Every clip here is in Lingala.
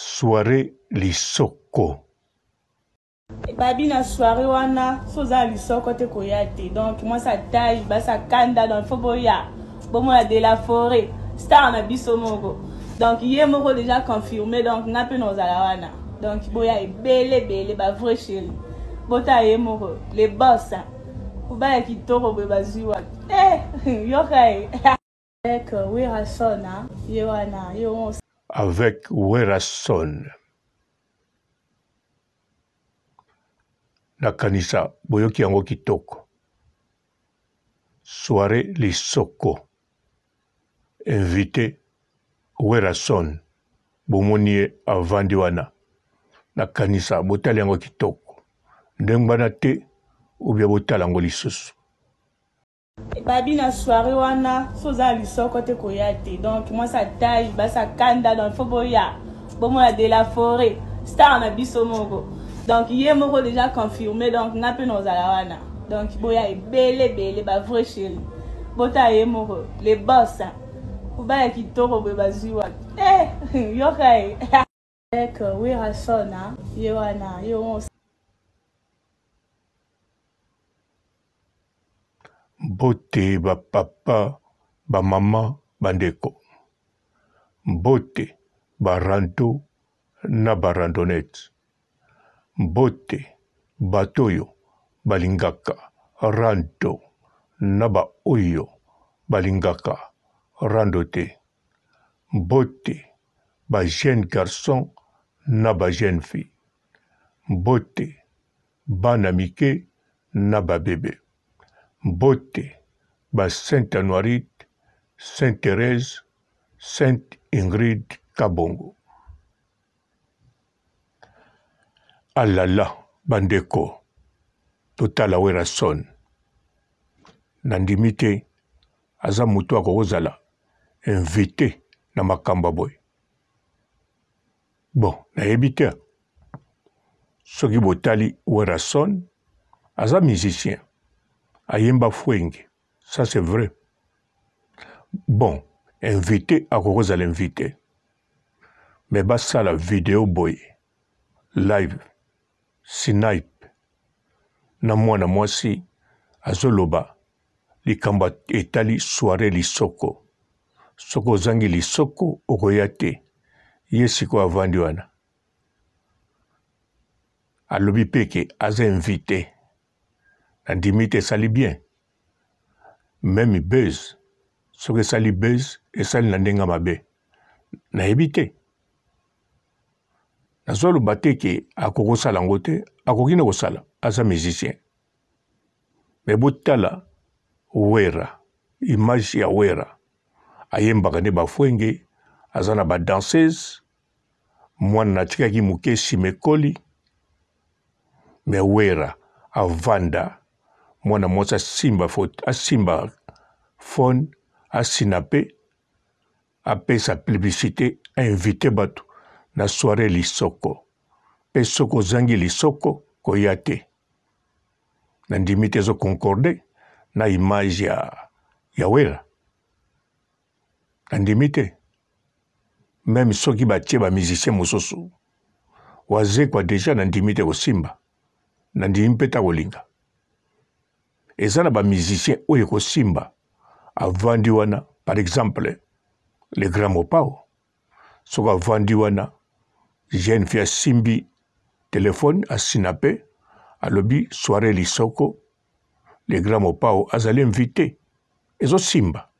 soiree lisoko babi na soirée wana so oza na lisoko te koya te donc mwasi atai basi akanda donc fo boya bomona de la forêt star na biso moko donc ye moko déjà confirmé donc nga mpe naozala wana donc boya ebele ebele ba vrai chéri botala ye moko le boss mobali ya kitoko boye bazwi wapi eh, yoka ye Avec Werrason, hein, ye wana, ye wana. Avec Werrason. nakanisa boyoki yango kitoko soire lisoko invité werrason bomoni ye avandi wana nakanisa botali yango kitoko ndenge wana te obia botala yango lisusu babi na soirée wana so oza na lisoko te koya te donc mwasi atage basi akanda donc fo boya bomona de la forêt star na biso moko donc ye moko déjà confirmé donc nga mpe nozala wana donc boya ebele ebele ba vrai chéri botala ye moko le boss obala kitoko boye bazwi wapi eh, yoka ye Avec euh, Werrason, hein, ye wana, ye on mbote bapapa bamama bandeko mbote barando na barandonete mbote bato oyo balingaka rando na baoyo balingaka rando te mbote ba jeune garçon na ba jeune fille mbote bana mike na ba bebe mbote ba saint anuarit saint therese saint ingrid kabongo alala bandeko totala werrason nandimi te aza mutu ya kokozala invite na makambo ya boye bon nayebi te soki botali werrason aza musicien ayemba fwenge ça c'est vrai bon invité akoki kozala invité me basala video boye live snipe na mwana mwasi azoloba Likambo etali soiree lisoko. Soki ozangi lisoko okoya te. Ye sikoyo avandi wana. Alobi pe ke aza invite. Nandimi te esali bien. Meme buzz soki esali buzz esali na ndenge mabe. Nayebi te. Nazoloba te ke akoki kosala yango te, akoki nde kosala, aza musicien. me botala wera image ya wera ayembaka nde bafuenge aza na badanseuse mwana natikaki moke nsima ekoli me wera avanda mwana mwasi asimba, asimba fone asina mpe apesa publicite a invite batu na soiree lisoko pe soki ozangi lisoko koya te na ndimi te ezo concorde na image ya ya wera na ndimi te meme soki batie ba musicien mosusu wazekwa deja na ndimi te kosimba na ndimi mpe ta kolinga eza na ba musicien oyo ekosimba avandi wana par exemple le grand mopao soki avandi wana jeune fille asimbi telefone asina mpe alobi soire lisoko le grand mopao azali invité ezosimba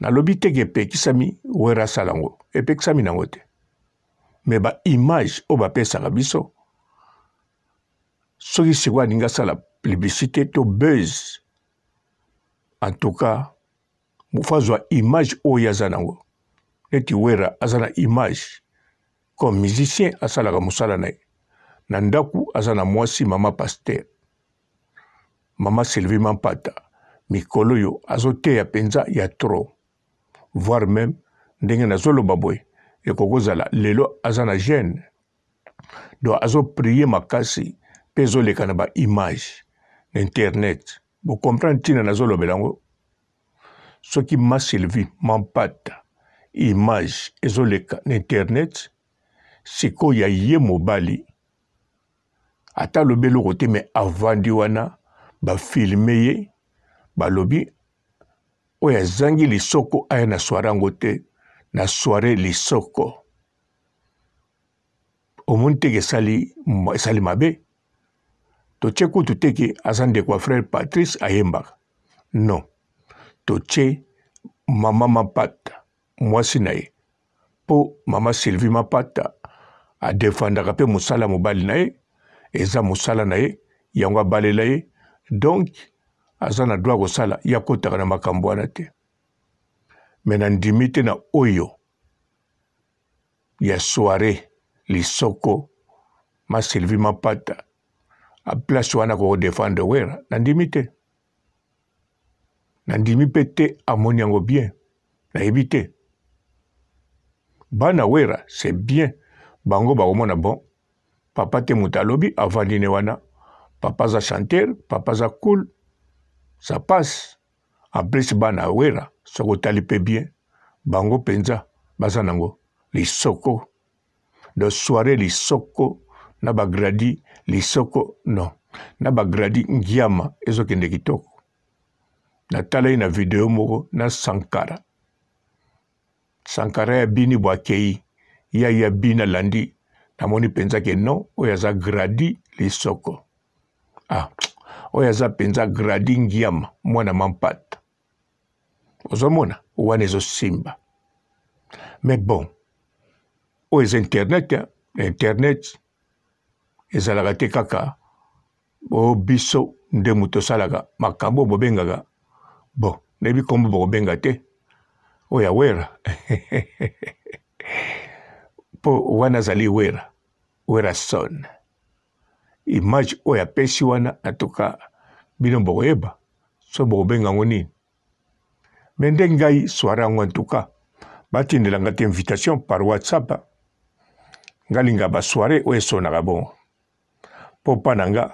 nalobi teke epekisami wera asala yango epekisami nango te me baimage oyo bapesaka biso soki sikoyo alingi asala publicité to buzz en tout cas mofa azwa image oyo aza nango neti wera aza na image comme musicien asalaka mosala na ye na ndako aza na mwasi mama paster mama sylvie mampata mikolo oyo azoteya mpenza ya trop voire meme ndenge nazoloba boye ekoki kozala lelo aza na gene donc azo prie makasi mpe ezoleka na ba image na internet bocomprendre ntina nazolobela yango soki ma sylvie mampata image ezoleka na internet sikoyo ya ye mobali ata alobi eloko te me avandi wana bafilme ye balobi oyo azangi lisoko aya na soire yango te na soire lisoko omoni teke esali esali mabe totie kutu teke aza ndeko ya frère patrice ayembaka non totie mama mapata mwasi na ye mpo mama sylvie mapata adefandaka mpe mosala ya mobali na ye eza mosala na ye yango abalela ye donk aza na droit kosala ye akotaka na makambo wana te me na ndimi te na oyo ya soiree lisoko ma Sylvie Mapata a place wana ko defendre Wera nandimi te nandimi pe te amoni yango bien nayebi te bana Wera c'est bien bango bakomona bon papa te moto alobi avandi ne wana papa aza chanteur papa aza cool ça passe en plus bana ya wera soki otali mpe bien bango mpenza baza nango lisoko do soirée lisoko na bagradi lisoko non na bagradi ngiama ezokende kitoko natalai na video moko na sankara Sankara ya bini bo akeyi. Ya ya bi na landi namoni penza ke non oyo aza gradi lisoko ah oyo aza penza gradi ngiama mwana mampata ozomona wana ezosimba mais bon oyo eza internet internet ezalaka te kaka o biso nde moto osalaka makambo oyo bobengaka bon nayebi nkombo bokobenga te oyo ya wera mpo wana azali wera werason image oyo apesi wana atuka bino bokoyeba so bokobenga yango nini me nde ngai soirée yango en tout cas batindela nga te invitation par whatsapp nga linga ba soirée oyo esonaka bongo mpo mpa na nga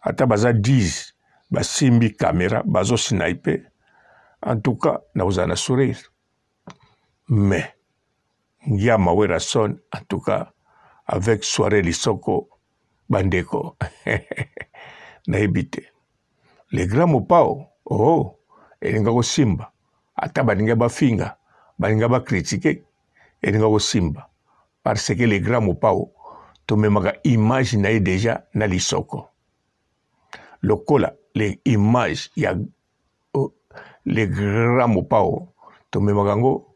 ata baza 10 basimbi kamera bazo snipe en tout cas nakozala na sourire mais ngiama werrason en tout cas avec soirée lisoko bandeko nayebi te le grand mopao oh elinga kosimba ata baninga bafinga baninga bakritike elinga kosimba parce que le grand mopao tomemaka image na ye deja na lisoko lokola le image ya oh, le grand mopao tomemaka yango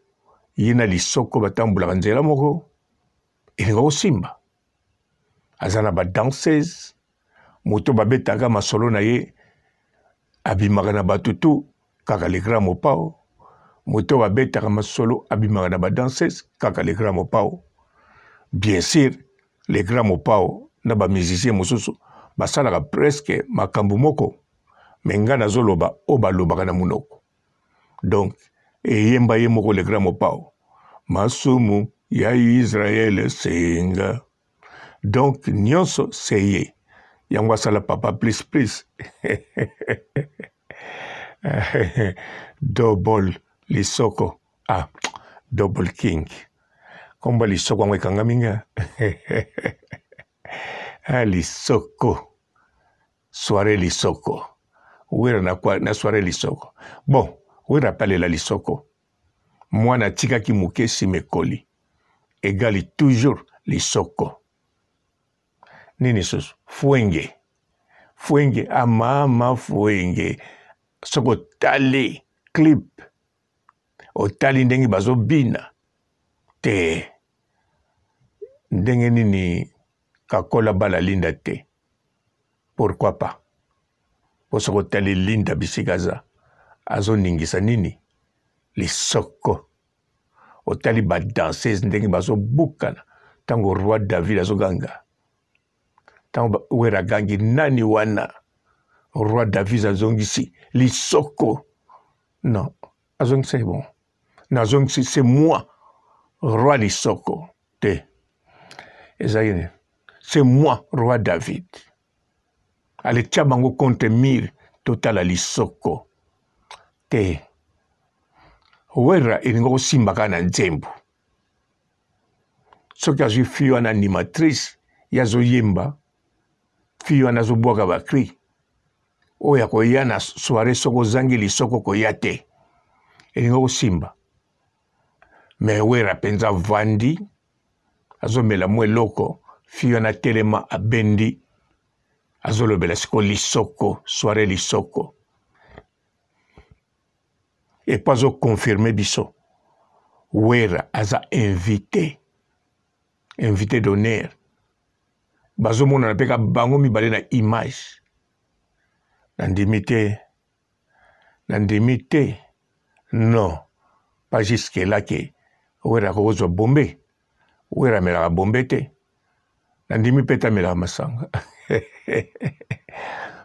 ye na lisoko batambulaka nzela moko elinga kosimba aza na ba danseuse moto babetaka masolo na ye abimaka na bato tu kaka le grand mopao moto babetaka masolo abimaka na ba danseuse kaka le grand mopao bien sûr le grand mopao na ba musicien mosusu basalaka presque makambo moko me ngai nazoloba oyo balobaka na monoko donc eyemba ye moko le grand mopao masumu ya israel senga donc nyonso se ye yango asala papa plus plus double lisoko ah double king komba lisoko yango ekangami nga ah lisoko Soiree lisoko. Wera na kwa na soiree lisoko. Bon, wera pe alela lisoko. Mwana atikaki moke sima ekoli. Egali toujours lisoko. Nini susu? Fuenge. Fuenge, ah mama fuenge. Soki otali clip, otali ndenge bazobina te ndenge nini kakola bala linda te pourquoi pas po soki otali linda bisika aza azoningisa nini lisoko otali badanseuse ndenge bazobukana ntango roi david azoganga ntango wera agangi nani wana roi david azongisi lisoko non azongisa ye bongo nazongisi se moi roi lisoko te ezalaki nini se moi roi david aletya bango contre mire totala lisoko te werra elingi kosimba kaka na nzembo soki azwi fi wana animatrice ye azoyemba fille wana azobwaka ba cri oyo akoya na soirée soko ozangi lisoko koya te elingi kosimba me wera mpenza vandi azomela mwa eloko fille wana telema abendi azolobela siko lisoko soirée lisoko epo azoconfirme biso wera aza invité invite d'honneur bazomonana mpe ka bango mibale na image nandimi te nandimi te non pas jusque là ke wera akoki kozwa bombe wera amelaka bombe te nandimi mpe te amelaka masanga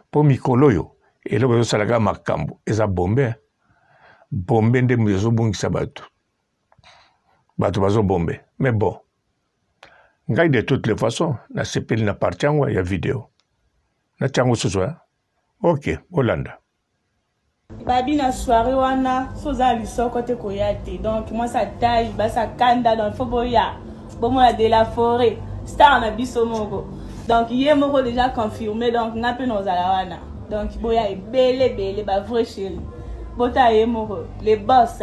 mpo mikolo oyo eloko ezosalaka makambo eza bombe bombe nde ezobungisa bato bato bazobombe mais bon ngai de toutes les façons nasepeli na parti yango ya video natya yango susu eh? ok bolanda babi na soirée wana so oza na lisoko te koya te donc mwasi atai basi akanda donc fo boya bomona de la forêt star na biso moko donc ye moko déjà confirmé donc nga mpe nozala wana donc boya ebele ebele ba vrai chéri botala ye moko le boss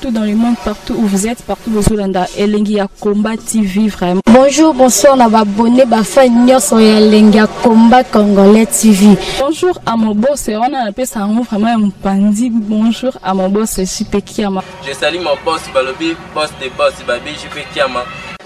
tout dans le monde partout où vous êtes partout bozolanda elengi ya combat tv vraiment bonjour bonsoir na babone bafan nyonso ya elengi ya combat congolais tv bonjour à mon boss wana napesa yango vraiment ya mopanzi bonjour à mon boss jp kiama je sali mon boss balobi boss de boss babi jp kiama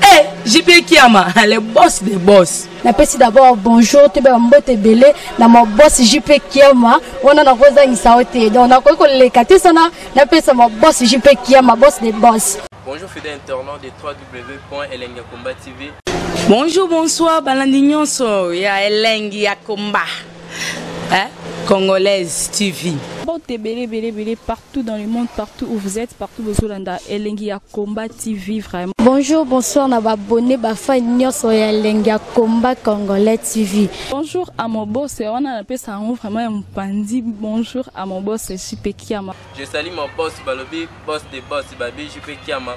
Hey, eh, JP Kiama, le boss des boss. napesi d'abord bonjour toyeba ya mbote ebele na mabosi jp kiama wana nakozangisa yo te donc nakoki koleka te sana napesa mabosi jp kiama boss de boss bonjour fidèle internaute de www.elengiakomba tv bonjour bonsoir balandi nyonso ya elengi ya komba hein? Congolaise TV. Bote belé belé belé partout dans le monde, partout où vous êtes, partout bozolanda Elengi ya Combat TV vraiment. Bonjour, bonsoir na abonné ba fan nyoso ya Elengi ya Combat Congolais TV. Bonjour à mon boss, on a appelé ça vraiment un pandi. Bonjour à mon boss JP Kiama. Je salue mon boss Balobi, boss des boss Babi JP Kiama.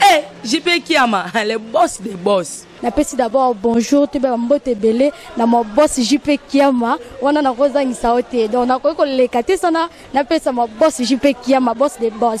Eh, JP Kiama, le boss des boss. napesi d'abord bonjour toyeba bambote ebele na mabosi jp kiama wana nakozangisa yo te donc nakoki koleka te sana napesa mabosi jp kiama boss de boss